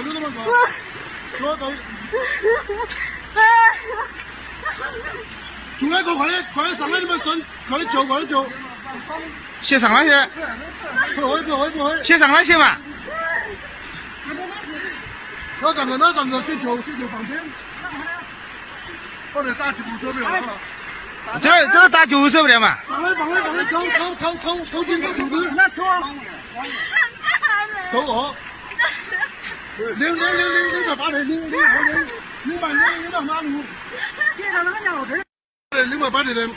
小六那么高，说走，从那个快点快点上来，你们上，快点救，快点救，先上来先，不会不会不会，先上来先嘛。那站着那站着，先救先救旁边，帮你打救护车没有？这这个打救护车不得嘛？上来上来上来，偷偷偷偷偷进偷肚子，那偷啊，偷我。领领领领领到八里，领领后领，领半领领到马路。街上那个鸟腿。对，领到八里人。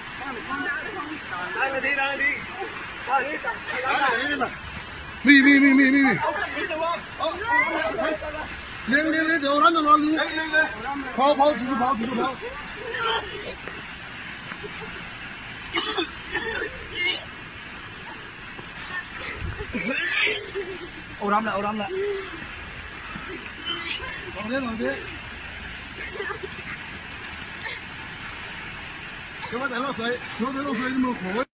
哪个地哪个地？哪里打？哪里打？咪咪咪咪咪咪。领领领就俺到哪里？跑跑继续跑继续跑。ô đâm lại ô đâm lại 往前往前。给我带了水，给我带了水，你们喝。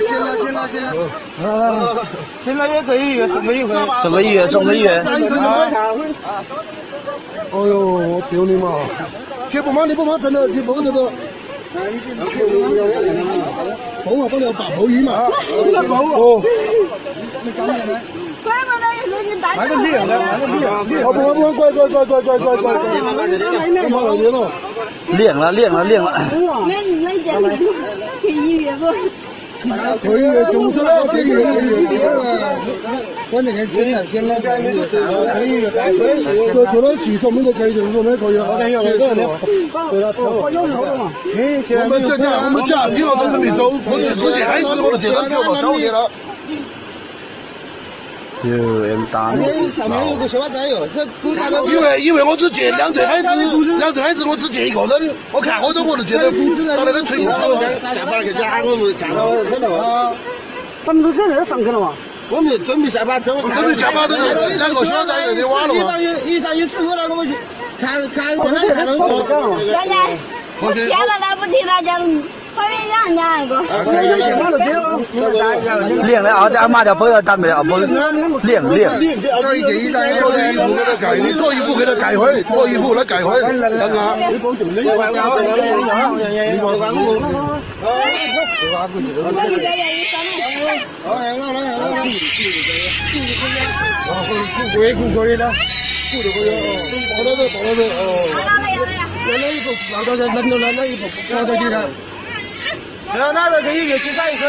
进来进来进来。啊，现在也可以送个医院，送个医院，送个医院。哦呦，我丢你妈！铁不忙你不忙，真的你碰这个。碰啊，不了打头鱼嘛。哦。你干嘛呢？快嘛，那也是你带来个力量，来个力量。不不不，乖乖乖乖乖乖乖。你妈老爹了。练了练了练了。没没见过，去医院不？可以，就是那个可以，可以。关键看先来先来，可以，可以。做做到技术，我们就可以，就是说那可以。好，有那个，对了，我有有嘛。我们这家我们家几号都是没走，我是直接开始我就接到跳到小学了。因为因为我只接两对孩子，两对孩子我只接一个人，我看好多我就接到到那个吹口哨，下班去家我们下到车头。他们都在那上去了嘛？我们准备下班走，准备下班走，两个小仔有点晚了嘛。一上一上一十五了，我们去看看看看到我天了他不听他讲。后面让人家那个，练了啊！这马叫不要打没啊？不练练。这一件衣裳，做衣服给他改，你做衣服给他改回，做衣服来改回，等下。你放什么？你放什么？你放什么？我这个愿意上来。好，来来来来。啊，富贵富贵的，富的可以哦。到了这，到了这哦。拿了要了呀。拿了一步，拿到这，扔到扔到一步，拿到地上。然后拿着给医院去打一针。